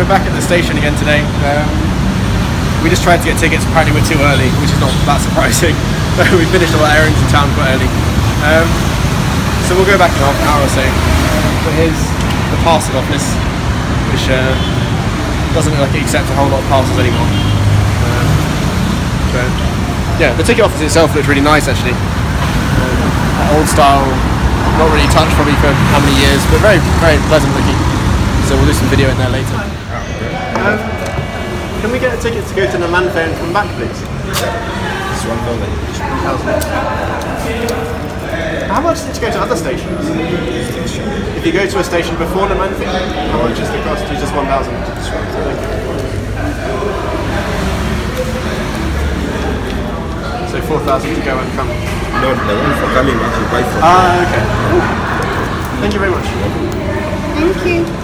We're back at the station again today. Um, we just tried to get tickets. Apparently we're too early, which is not that surprising. we finished all our errands in town quite early. Um, so we'll go back in half an hour or so. But here's the parcel office, which uh, doesn't look like it accepts a whole lot of parcels anymore. Um, but yeah, the ticket office itself looks really nice actually. Um, old style, not really touched probably for how many years, but very very pleasant looking. So we'll do some video in there later. Um, can we get a ticket to go to Namanve and come back, please? It's one dollar each. How much is it to go to other stations? If you go to a station before Namanve, how much is the cost? It's just 1,000. So 4,000 to go and come. No, the one for coming back you buy from. Ah, okay. Thank you very much. Thank you.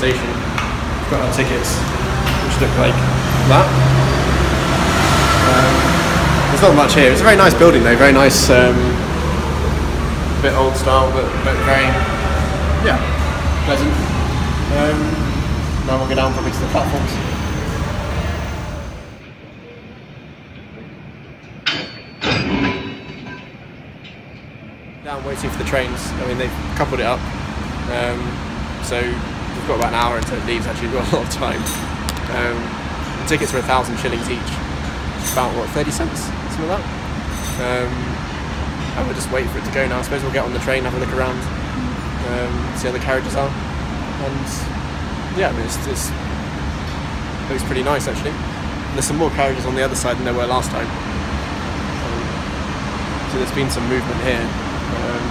Station. We've got our tickets, which look like that. Um, there's not much here. It's a very nice building though, very nice, um, bit old style, but, but very, yeah, pleasant. Um, now we'll go down probably to the platforms. Down waiting for the trains. I mean, they've coupled it up. Um, so we've got about an hour until it leaves. Actually, we've got a lot of time. Um, tickets are a thousand shillings each. About what, thirty cents, something like that. Um, and we'll just wait for it to go now. I suppose we'll get on the train, have a look around, um, see how the carriages are, and yeah, I mean, it's, it's looks pretty nice actually. And there's some more carriages on the other side than there were last time. Um, so there's been some movement here. Um,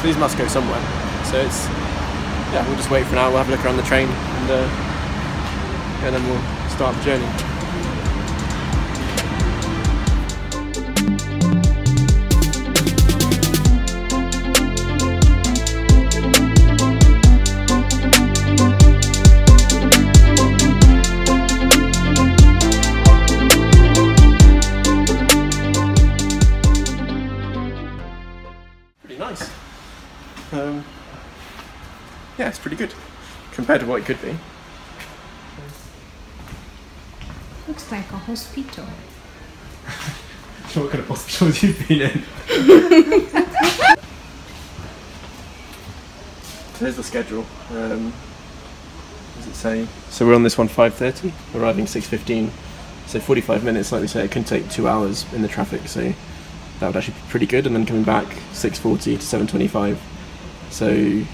so these must go somewhere. So it's yeah, we'll just wait for an hour. We'll have a look around the train, and uh, and then we'll start the journey. Yeah, it's pretty good compared to what it could be. Looks like a hospital. what kind of hospitals you've been in? There's the schedule. Um, what does it say? So we're on this one 5.30, arriving 6.15. So 45 minutes, like we say, it can take two hours in the traffic, so that would actually be pretty good. And then coming back 6.40 to 7.25. So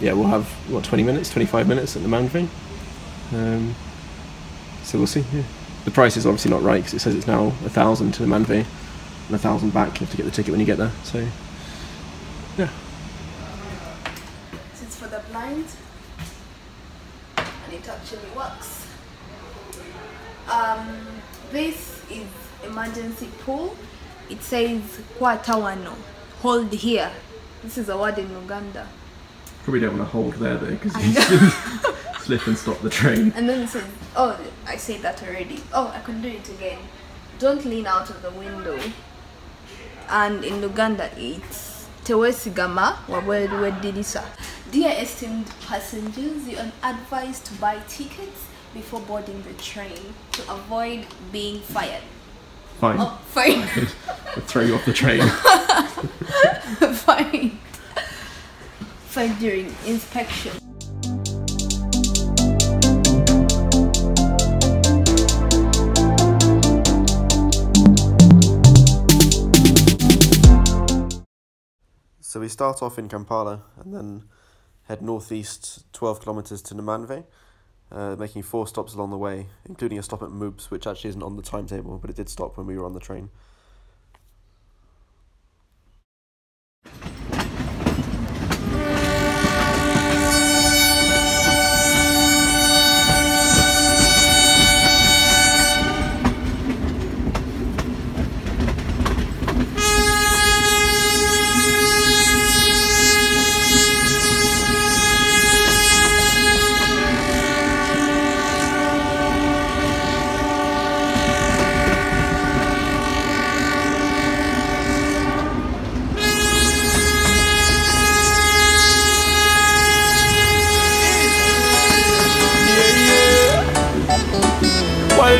yeah, we'll have, what, 20 minutes, 25 minutes at Namanve. Um, so we'll see, yeah. The price is obviously not right because it says it's now a thousand to Namanve and a thousand back. You have to get the ticket when you get there. So, yeah. It's for the blind and it actually works. Um, this is emergency pull. It says Kwatawano, hold here. This is a word in Uganda. Probably don't want to hold there though because you slip and stop the train. And then it says, oh, I said that already. Oh, I can do it again. Don't lean out of the window. And in Uganda, it's Tewesigama Wabwedilisa. Dear esteemed passengers, you are advised to buy tickets before boarding the train to avoid being fired. Fine. Oh, fine. Throw you off the train. fine. Fine during inspection. So we start off in Kampala and then head northeast 12 kilometres to Namanve, uh, making four stops along the way, including a stop at Moops, which actually isn't on the timetable, but it did stop when we were on the train.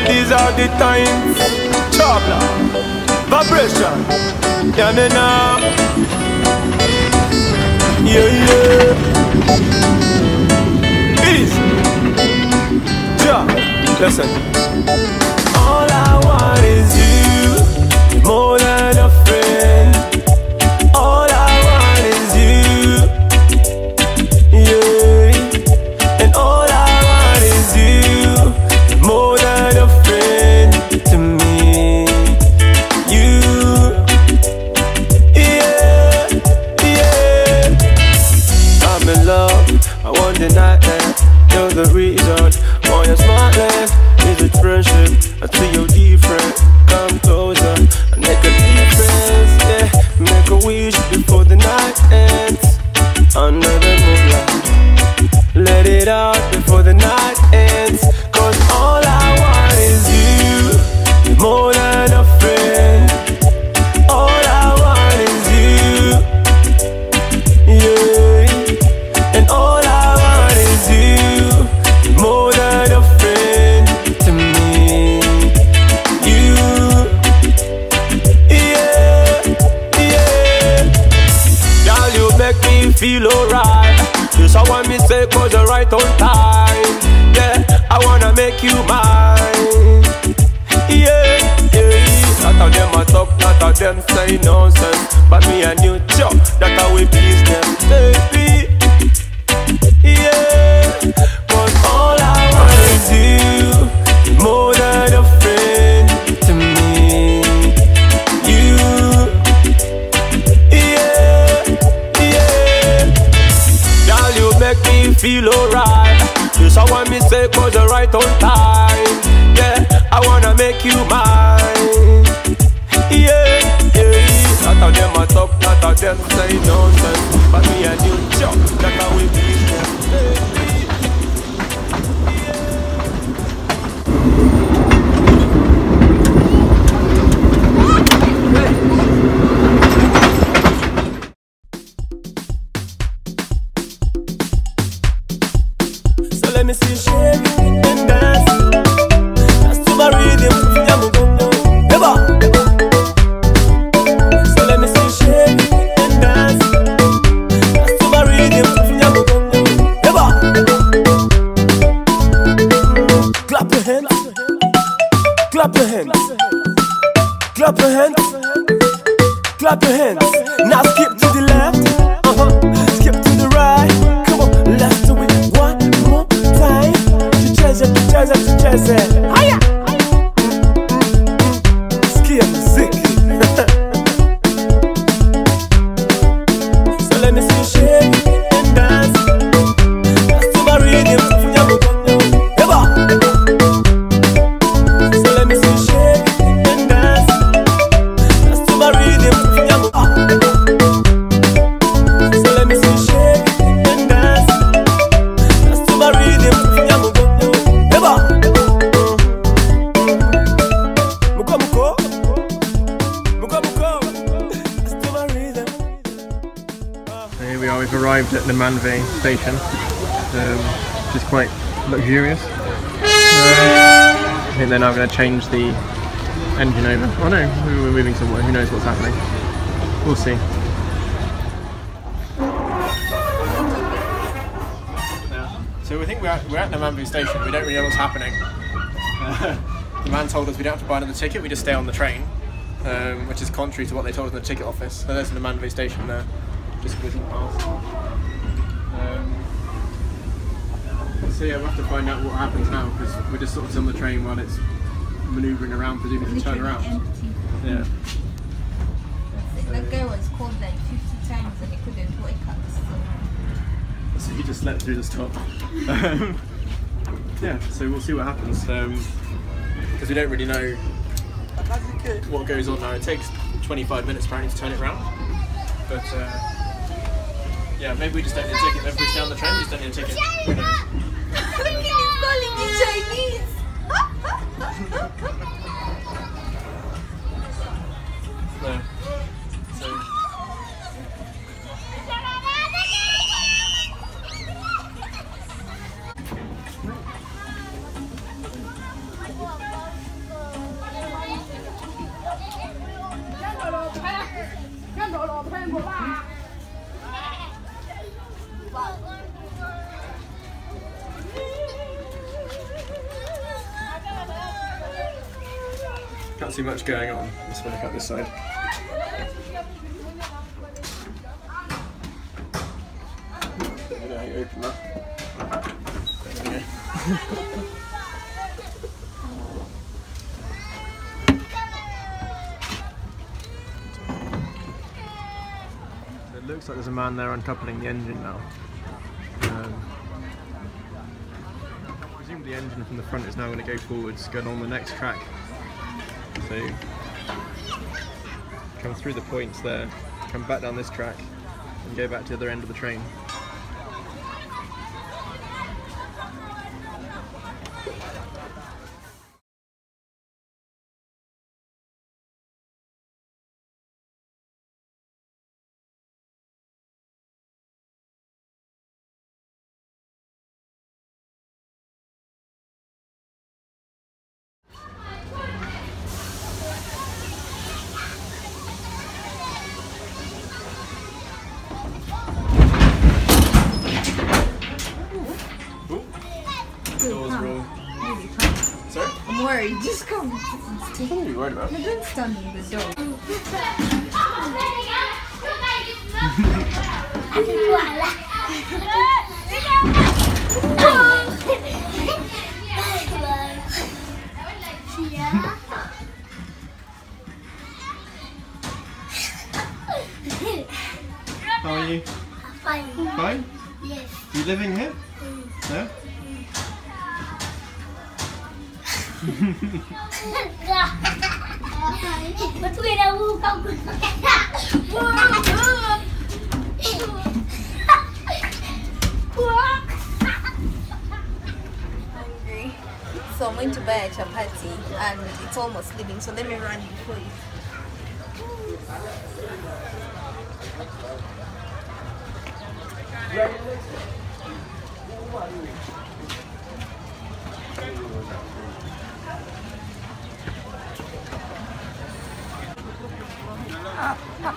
These are the times. Chabla, vibration, yeah me now. Yeah yeah. Easy. Ja, listen. All I want is you, more than of them a talk, lot of them say nonsense. But me and you, chop, that how we business, baby. Yeah, but all I is you, more than a friend to me. You, yeah, yeah. Girl, you make me feel alright. Yes, I want me say cause you're right on time. Yeah, I wanna make you mine. Of them a talk, lot of them say nonsense. But me and you, chop, that's how we business, baby. At Namanve station, um, which is quite luxurious. Um, I think they're now going to change the engine over. Oh no, we- we're moving somewhere, who knows what's happening. We'll see. So we think we're at, we're at Namanve station, we don't really know what's happening. the man told us we don't have to buy another ticket, we just stay on the train, um, which is contrary to what they told us in the ticket office. So there's the Namanve station there, just whizzing past. So yeah, we'll have to find out what happens now because we're just sort of on the train while it's manoeuvring around, presumably to turn around. empty. Yeah. That guy was called like 50 times and he couldn't wake up. So. So he just slept through the stop. Um, yeah, so we'll see what happens. Because we don't really know what goes on now. It takes 25 minutes apparently to turn it round. But uh, yeah, maybe we just don't need a ticket. Maybe we stay on the train, we just don't need a ticket. Who Can't see much going on. Let's look at this side. It looks like there's a man there uncoupling the engine now. Um, presumably the engine from the front is now going to go forwards, going on the next track. So come through the points there, come back down this track, and go back to the other end of the train. Sorry? I'm worried. Just come. What are you worried about? Don't stand in the door. How are you? Fine. Fine? Yes. You living here? Mm. No? Ba't So I'm going to buy a chapati and it's almost leaving, so let me run before it. So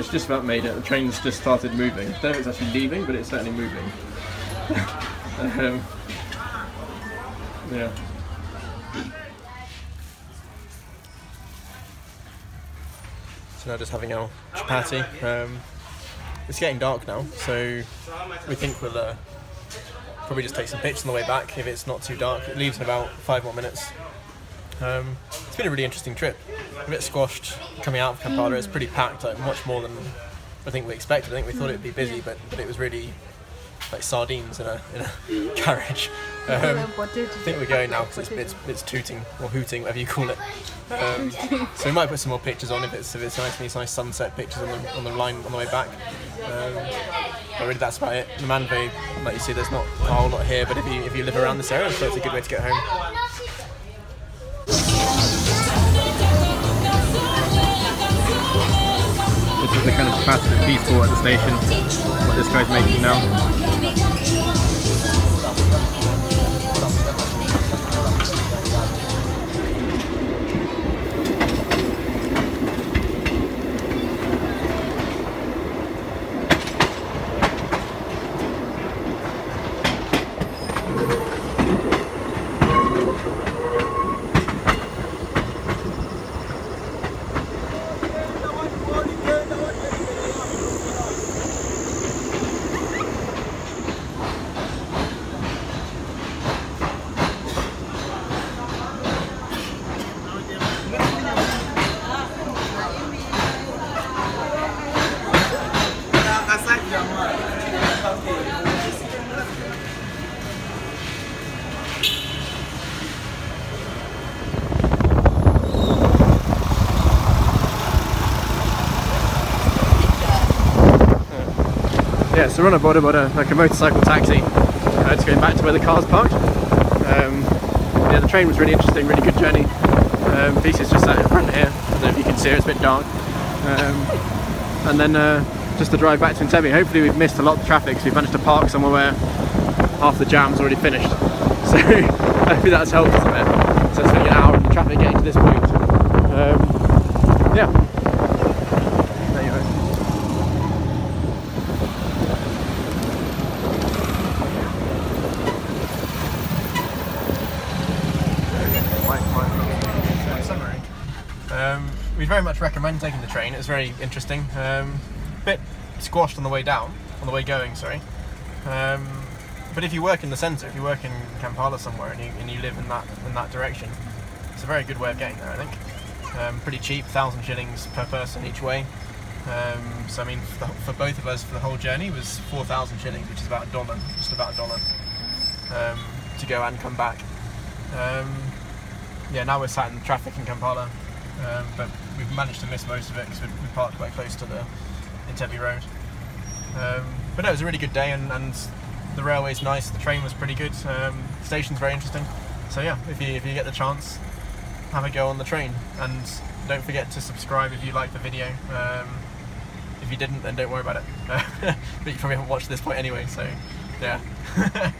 it's just about made it. The train's just started moving. I don't know if it's actually leaving, but it's certainly moving. um, yeah. So now just having our chapati. Um, it's getting dark now, so we think we'll uh, probably just take some pictures on the way back if it's not too dark. It leaves in about five more minutes. Um, it's been a really interesting trip. A bit squashed coming out of Kampala. It's pretty packed, like much more than I think we expected. I think we thought it would be busy, but, but it was really like sardines in a in a carriage. Um, I think we're going now because it's, it's it's tooting or hooting, whatever you call it. Um, so we might put some more pictures on if it's if it's nice, these nice sunset pictures on the on the line on the way back. Um, but really, that's about it. Namanve, like you see, there's not a whole lot here, but if you if you live around this area, so it's a good way to get home. This is the kind of capacity that Peace at the station. What this guy's making now. So we're on a board about a, like a motorcycle taxi. Uh, going back to where the car's parked. Um, yeah, the train was really interesting, really good journey. Um, is just sat in front here. I don't know if you can see her, it's a bit dark. Um, and then uh, just to drive back to Entebbe. Hopefully we've missed a lot of traffic, so we've managed to park somewhere where half the jam's already finished. So hopefully that's helped us a bit. So it's only an hour in traffic getting to this point. Um, yeah. There you go. Summary. Um, we very much recommend taking the train. It's very interesting. Um, bit squashed on the way down, on the way going. Sorry. Um, but if you work in the centre, if you work in Kampala somewhere, and you, and you live in that in that direction, it's a very good way of getting there. I think. Um, pretty cheap, thousand shillings per person each way. Um, so I mean, for, the, for both of us, for the whole journey was four thousand shillings, which is about a dollar, just about a dollar, um, to go and come back. Um, yeah, now we're sat in traffic in Kampala, um, but we've managed to miss most of it because we, parked quite close to the Entebbe Road. Um, but no, it was a really good day, and, and the railway's nice. The train was pretty good. Um, the station's very interesting. So yeah, if you if you get the chance, have a go on the train, and don't forget to subscribe if you like the video. Um, if you didn't, then don't worry about it. but you probably haven't watched this point anyway, so yeah.